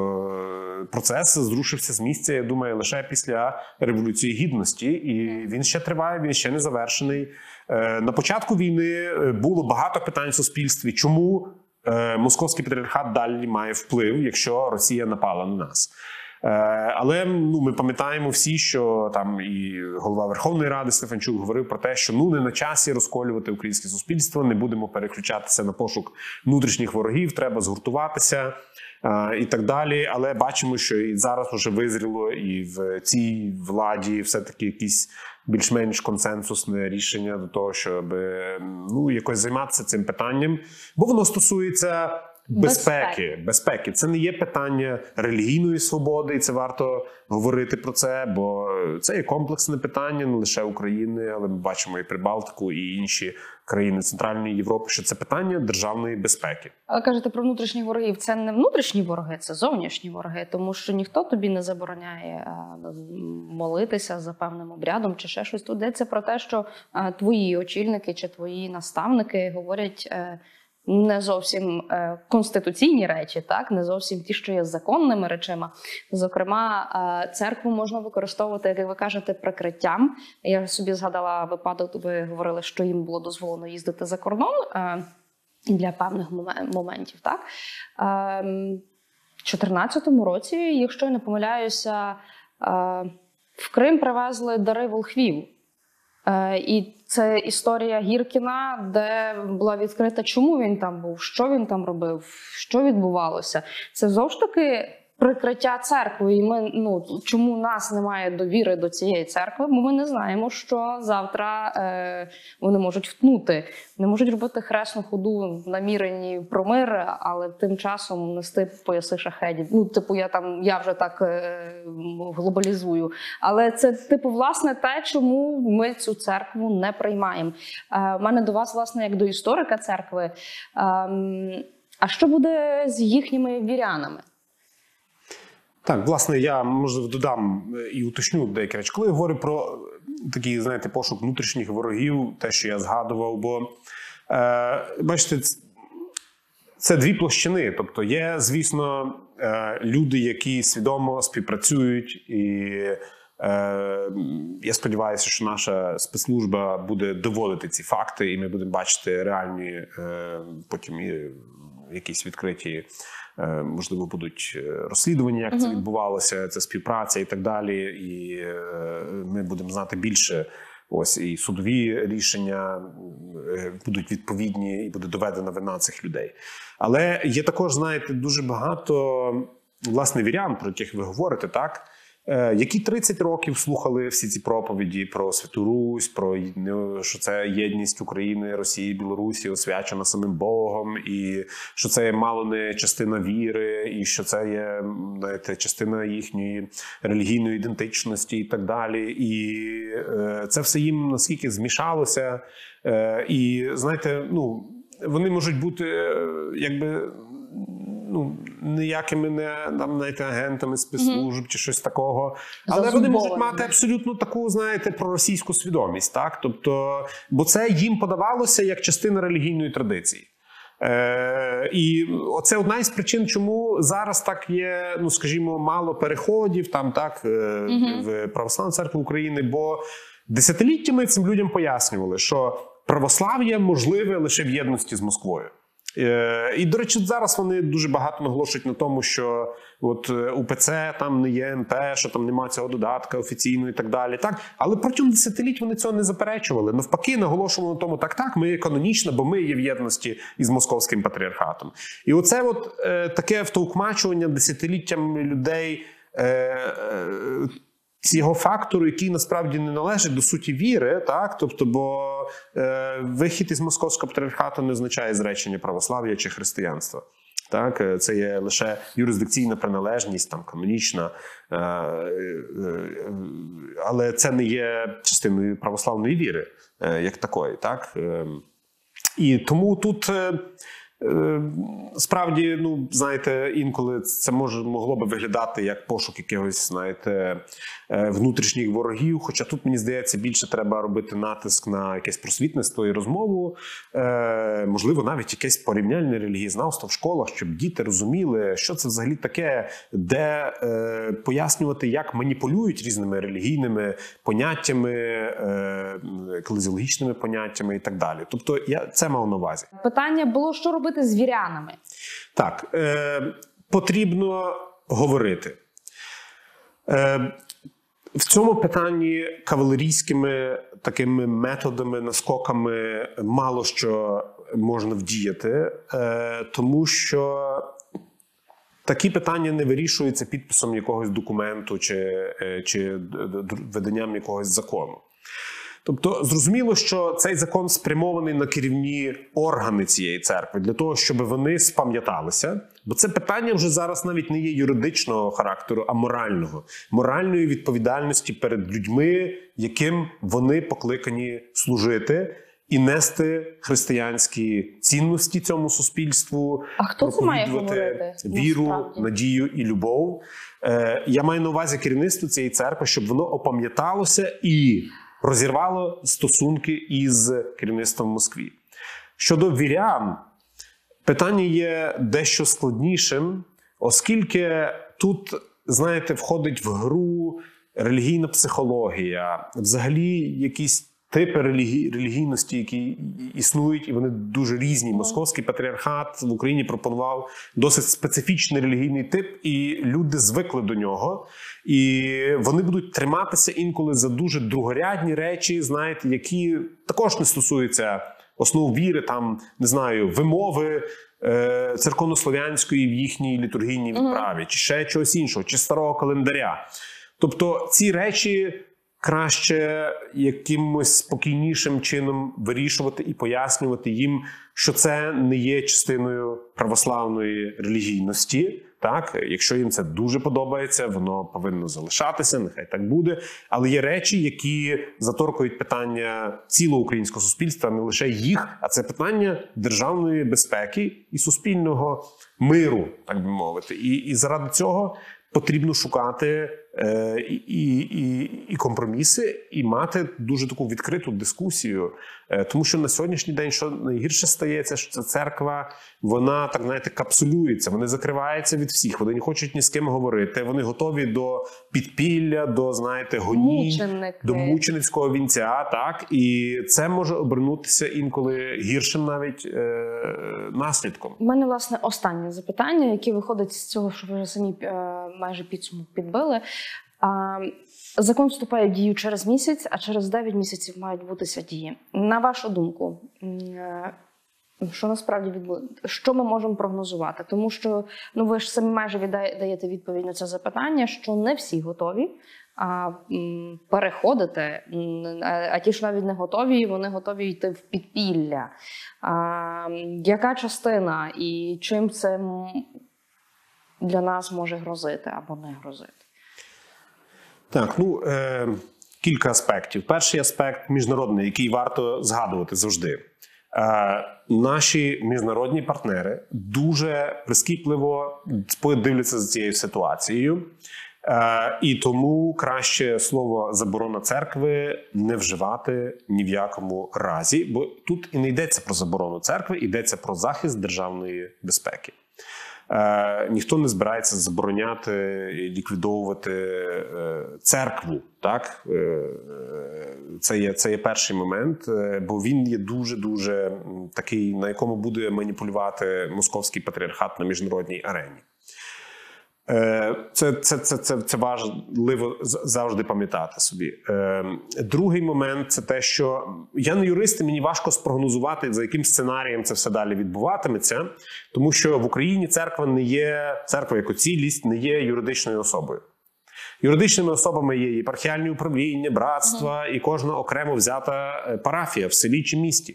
процес зрушився з місця, я думаю, лише після революції гідності, і він ще триває, він ще не завершений. На початку війни було багато питань в суспільстві, чому московський патріархат далі має вплив, якщо Росія напала на нас. Е, Але ну ми пам'ятаємо всі, що там і голова Верховної Ради Стефанчук говорив про те, що ну не на часі розколювати українське суспільство, не будемо переключатися на пошук внутрішніх ворогів, треба згуртуватися е, і так далі. Але бачимо, що і зараз вже визріло, і в цій владі все таки якісь більш-менш консенсусне рішення до того, щоб ну якось займатися цим питанням, бо воно стосується. Безпеки, Безпеки. це не є питання релігійної свободи, і це варто говорити про це, бо це є комплексне питання не лише України, але ми бачимо і Прибалтику, і інші країни Центральної Європи, що це питання державної безпеки. Але кажете про внутрішніх ворогів. Це не внутрішні вороги, це зовнішні вороги, тому що ніхто тобі не забороняє е, молитися за певним обрядом чи ще щось. Тут йдеться про те, що е, твої очільники чи твої наставники говорять. Не зовсім е, конституційні речі, так не зовсім ті, що є законними речима. Зокрема, е, церкву можна використовувати, як ви кажете, прикриттям. Я собі згадала випадок, ви говорили, що їм було дозволено їздити за кордон. е, для певних моментів. Так? Ем, В 2014 році, якщо я не помиляюся, в Крим привезли дари волхвів. Е, І це історія Гіркіна, де була відкрита, чому він там був, що він там робив, що відбувалося. Це знову ж таки прикриття церкви. І ми ну чому нас немає довіри до цієї церкви? Бо ми не знаємо, що завтра е, вони можуть втнути, не можуть робити хресну ходу намірені про мир, але тим часом нести пояси шахедів. Ну, типу, я там я вже так е, глобалізую. Але це типу, власне, те, чому ми цю церкву не приймаємо. Е, У мене до вас, власне, як до історика церкви. Ем, а що буде з їхніми вірянами? Так, власне, я можливо додам е, і уточню деякі речі. Коли я говорю про такий, знаєте, пошук внутрішніх ворогів, те, що я згадував, бо е, бачите, це дві площини. Тобто, є, звісно, е, люди, які свідомо співпрацюють, і е, я сподіваюся, що наша спецслужба буде доводити ці факти, і ми будемо бачити реальні е, потім якісь відкриті. Е, Можливо, будуть е, розслідування, як це відбувалося, це співпраця і так далі. І е, ми будемо знати більше. Ось і судові рішення будуть відповідні, і буде доведена вина цих людей. Але є також, знаєте, дуже багато власне вірян, про яких ви говорите, так. Е, Які 30 років слухали всі ці проповіді про Святу Русь, про ну, що це єдність України, Росії, Білорусі, освячена самим Богом, і що це мало не частина віри, і що це є знаєте, частина їхньої релігійної ідентичності, і так далі. І е, це все їм наскільки змішалося. Е, і знаєте, ну вони можуть бути якби. Ну, ніякими не там, знаєте, агентами спецслужб чи щось такого. Але вони можуть мати абсолютно таку, знаєте, проросійську свідомість, так? Тобто, бо це їм подавалося як частина релігійної традиції. Е, і оце одна із причин, чому зараз так є, ну скажімо, мало переходів там так е, в православну церкву України. Бо десятиліттями цим людям пояснювали, що православ'я можливе лише в єдності з Москвою. Е, І, до речі, зараз вони дуже багато наголошують на тому, що от е, УПЦ там не є МП, що там немає цього додатка офіційно і так далі. Так, але протягом десятиліть вони цього не заперечували. Навпаки, наголошували на тому, так, так, ми є канонічна, бо ми є в єдності із московським патріархатом. І оце от е, таке втовкмачування десятиліттями людей. Е, цього фактору, який насправді не належить до суті віри, так тобто, бо е, вихід із московського патріархату не означає зречення православ'я чи християнства. Так, е, це є лише юрисдикційна приналежність, там канонічна, е, е, але це не є частиною православної віри, як такої. Так? Е, і тому тут. Е, Справді, ну знаєте, інколи це може могло би виглядати як пошук якихось, знаєте, е, внутрішніх ворогів. Хоча тут мені здається, більше треба робити натиск на якесь просвітництво і розмову, е, можливо, навіть якесь порівняльне релігієзнавство в школах, щоб діти розуміли, що це взагалі таке, де пояснювати, як маніпулюють різними релігійними поняттями, еклезіологічними поняттями і так далі. Тобто, я це мав на увазі. Питання було, що робити з вірянами. Так, е, потрібно говорити. Е, в цьому питанні кавалерійськими такими методами, наскоками мало що можна вдіяти, е, тому що такі питання не вирішуються підписом якогось документу чи, е, чи виданням якогось закону. Тобто зрозуміло, що цей закон спрямований на керівні органи цієї церкви для того, щоб вони спам'яталися. Бо це питання вже зараз навіть не є юридичного характеру, а морального, моральної відповідальності перед людьми, яким вони покликані служити і нести християнські цінності цьому суспільству, А хто це має говорити, віру, насправді? надію і любов. Е, я маю на увазі керівництво цієї церкви, щоб воно опам'яталося і розірвало стосунки із керівництвом Москві. Щодо вірян, питання є дещо складнішим, оскільки тут, знаєте, входить в гру релігійна психологія, взагалі якісь типи релігі... релігійності, які існують, і вони дуже різні. Московський патріархат в Україні пропонував досить специфічний релігійний тип, і люди звикли до нього. І вони будуть триматися інколи за дуже другорядні речі, знаєте, які також не стосуються основ віри, там не знаю, вимови е, церковнослов'янської в їхній літургійній відправі, чи ще чогось іншого, чи старого календаря. Тобто ці речі краще якимось спокійнішим чином вирішувати і пояснювати їм, що це не є частиною православної релігійності. Так, якщо їм це дуже подобається, воно повинно залишатися, нехай так буде. Але є речі, які заторкують питання цілого українського суспільства, не лише їх, а це питання державної безпеки і суспільного миру, так би мовити. І, і заради цього потрібно шукати і, і, і компроміси, і мати дуже таку відкриту дискусію. Е, тому що на сьогоднішній день, що найгірше стається, що ця церква вона так знаєте капсулюється, вони закриваються від всіх. Вони не хочуть ні з ким говорити. Вони готові до підпілля, до знаєте, гонінь, Мученики. до мученицького вінця. Так і це може обернутися інколи гіршим навіть е, наслідком. У мене власне останнє запитання, яке виходить з цього, що ви вже самі е, майже підсумок підбили. Закон вступає в дію через місяць, а через 9 місяців мають бутися дії. На вашу думку, е, що насправді відбуде? Що ми можемо прогнозувати? Тому що ну ви ж самі майже даєте відповідь на це запитання, що не всі готові. А переходити, а ті, що навіть не готові, вони готові йти в підпілля. А, яка частина і чим це для нас може грозити або не грозити? Так, ну е, кілька аспектів. Перший аспект міжнародний, який варто згадувати завжди. Е, наші міжнародні партнери дуже прискіпливо дивляться за цією ситуацією. Е, і тому краще слово заборона церкви не вживати ні в якому разі, бо тут і не йдеться про заборону церкви, йдеться про захист державної безпеки. Е, ніхто не збирається забороняти і ліквідовувати е, церкву. Так е, це є це є перший момент, бо він є дуже дуже такий, на якому буде маніпулювати московський патріархат на міжнародній арені. Е, Це, це, це, це, це важливо завжди пам'ятати собі. Е, Другий момент це те, що я не юрист, і мені важко спрогнозувати, за яким сценарієм це все далі відбуватиметься, тому що в Україні церква не є церква як цілість, не є юридичною особою. Юридичними особами є єпархіальні управління, братства і кожна окремо взята е, парафія в селі чи місті.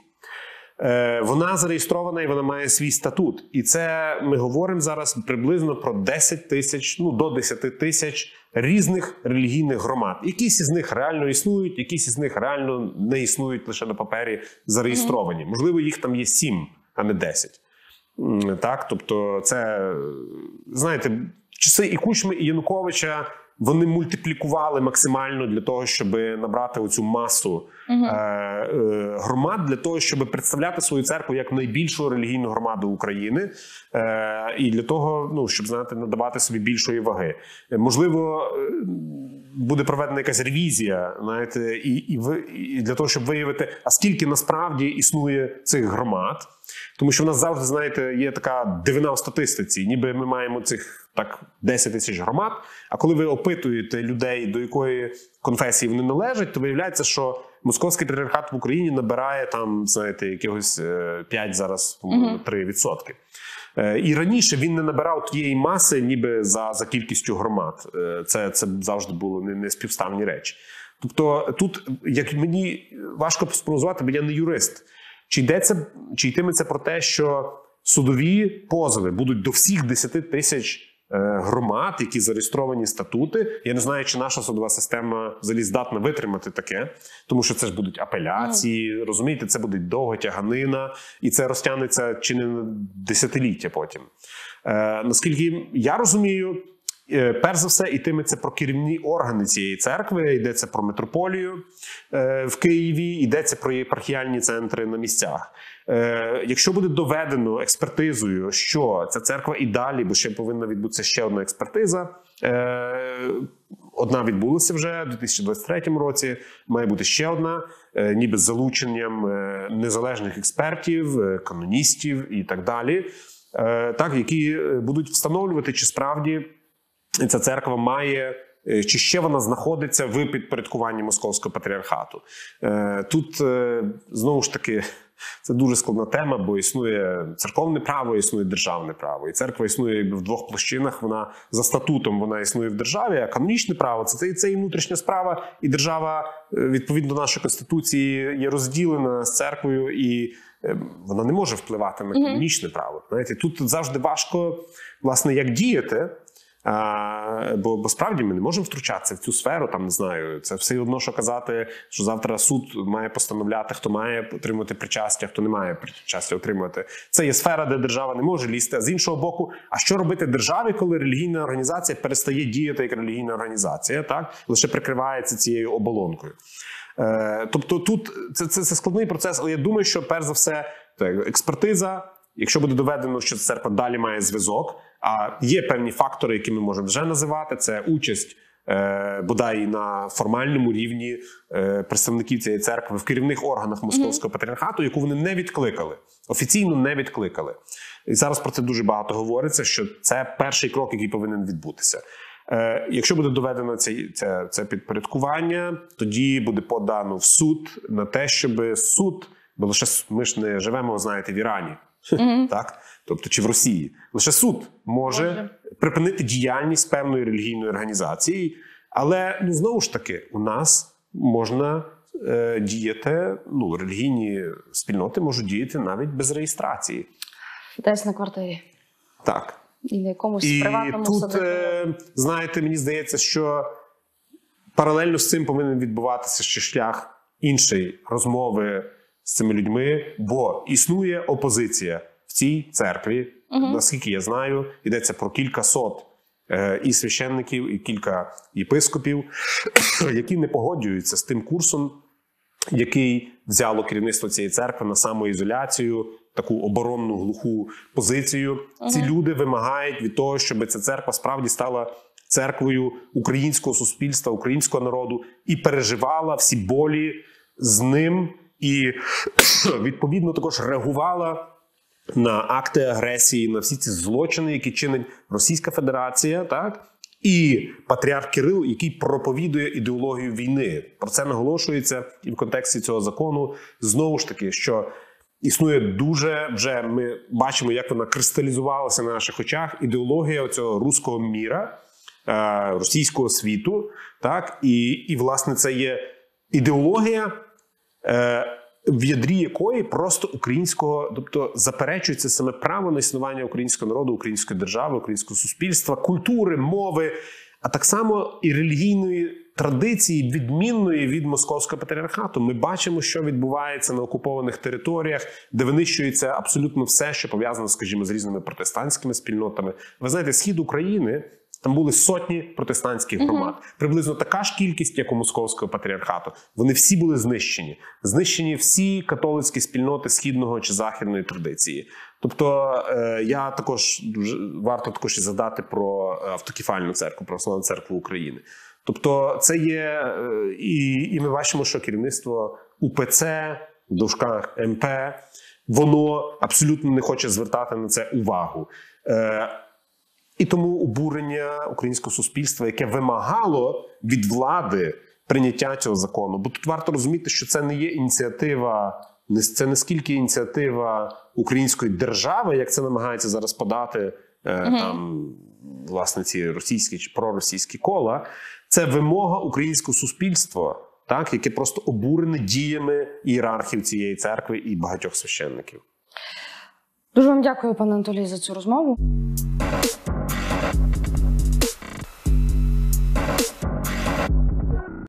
Е, Вона зареєстрована і вона має свій статут. І це ми говоримо зараз приблизно про 10 тисяч, ну до 10 тисяч різних релігійних громад. Якісь із них реально існують, якісь із них реально не існують лише на папері зареєстровані. Можливо, їх там є 7, а не 10. Так, тобто, це знаєте, часи і Кучми, і Януковича вони мультиплікували максимально для того, щоб набрати оцю масу е, е, громад, для того, щоб представляти свою церкву як найбільшу релігійну громаду України, е, і для того, ну щоб знаєте, надавати собі більшої ваги. Е, Можливо, е, буде проведена якась ревізія, знаєте, і, і, ви- і для того, щоб виявити, а скільки насправді існує цих громад. Тому що в нас завжди, знаєте, є така дивина в статистиці, ніби ми маємо цих так 10 тисяч громад. А коли ви опитуєте людей, до якої конфесії вони належать, то виявляється, що московський патріархат в Україні набирає там, знаєте, якихось е, 5 зараз, 3 відсотки. Е, І раніше він не набирав тієї маси, ніби за, за кількістю громад. Е, Це, це завжди було не, не співставні речі. Тобто, тут, як мені важко спрогнозувати, бо я не юрист. Чи йдеться, чи йтиметься про те, що судові позови будуть до всіх 10 тисяч е, громад, які зареєстровані статути? Я не знаю, чи наша судова система взагалі здатна витримати таке, тому що це ж будуть апеляції, розумієте, це буде довга тяганина, і це розтягнеться чи не на десятиліття потім. Е, наскільки я розумію, Перш за все, йтиметься про керівні органи цієї церкви, йдеться про митрополію е, в Києві, йдеться про єпархіальні центри на місцях. Е, Якщо буде доведено експертизою, що ця церква і далі, бо ще повинна відбутися ще одна експертиза. е, Одна відбулася вже у 2023 році. Має бути ще одна, е, ніби з залученням е, незалежних експертів, е, каноністів і так далі, е, так які е, будуть встановлювати, чи справді ця церква має е, чи ще вона знаходиться в підпорядкуванні московського патріархату. Е, Тут е, знову ж таки. Це дуже складна тема, бо існує церковне право, існує державне право. І церква існує в двох площинах. Вона за статутом вона існує в державі, а канонічне право це, це, це і внутрішня справа, і держава відповідно до нашої конституції є розділена з церквою, і вона не може впливати на канонічне право. Знаєте, тут завжди важко власне як діяти. А, бо, бо справді ми не можемо втручатися в цю сферу. Там не знаю, це все одно, що казати, що завтра суд має постановляти, хто має отримати причастя, хто не має причастя отримувати. Це є сфера, де держава не може лізти. А з іншого боку, а що робити державі, коли релігійна організація перестає діяти як релігійна організація, так лише прикривається цією оболонкою. Е, тобто, тут це, це, це складний процес, але я думаю, що перш за все так, експертиза. Якщо буде доведено, що церква далі має зв'язок, а є певні фактори, які ми можемо вже називати, це участь е, бодай на формальному рівні е, представників цієї церкви в керівних органах московського патріархату, яку вони не відкликали, офіційно не відкликали. І зараз про це дуже багато говориться. Що це перший крок, який повинен відбутися. Е, якщо буде доведено це, це, це підпорядкування, тоді буде подано в суд на те, щоб суд, бо лише ми ж не живемо, знаєте, в Ірані. Так, тобто чи в Росії лише суд може, Може. припинити діяльність певної релігійної організації, але ну знову ж таки, у нас можна е, діяти. Ну, релігійні спільноти можуть діяти навіть без реєстрації. Десь на квартирі Так, і на якомусь і приватному тут, е, знаєте, мені здається, що паралельно з цим повинен відбуватися ще шлях іншої розмови з цими людьми, бо існує опозиція в цій церкві. Наскільки я знаю, йдеться про кілька сот е, і священників, і кілька єпископів, які не погоджуються з тим курсом, який взяло керівництво цієї церкви на самоізоляцію, таку оборонну глуху позицію. Ці люди вимагають від того, щоб ця церква справді стала церквою українського суспільства, українського народу і переживала всі болі з ним, і відповідно також реагувала. На акти агресії, на всі ці злочини, які чинить Російська Федерація, так і патріарх Кирил, який проповідує ідеологію війни. Про це наголошується і в контексті цього закону. Знову ж таки, що існує дуже вже ми бачимо, як вона кристалізувалася на наших очах. Ідеологія цього руського міра, е, російського світу, так і, і власне це є ідеологія. Е, в ядрі якої просто українського, тобто заперечується саме право на існування українського народу, української держави, українського суспільства, культури, мови, а так само і релігійної традиції, відмінної від московського патріархату. Ми бачимо, що відбувається на окупованих територіях, де винищується абсолютно все, що пов'язано, скажімо, з різними протестантськими спільнотами. Ви знаєте, схід України. Там були сотні протестантських громад, приблизно така ж кількість, як у московського патріархату. Вони всі були знищені. Знищені всі католицькі спільноти східного чи західної традиції. Тобто, е, я також дуже варто також і задати про е, автокефальну церкву, православну церкву України. Тобто, це є е, і, і ми бачимо, що керівництво УПЦ в дужках МП воно абсолютно не хоче звертати на це увагу. І тому обурення українського суспільства, яке вимагало від влади прийняття цього закону. Бо тут варто розуміти, що це не є ініціатива, це не скільки ініціатива української держави, як це намагається зараз подати е, там власне ці російські чи проросійські кола. Це вимога українського суспільства, так яке просто обурене діями ієрархів цієї церкви і багатьох священників. Дуже вам дякую, пане Анатолій, за цю розмову.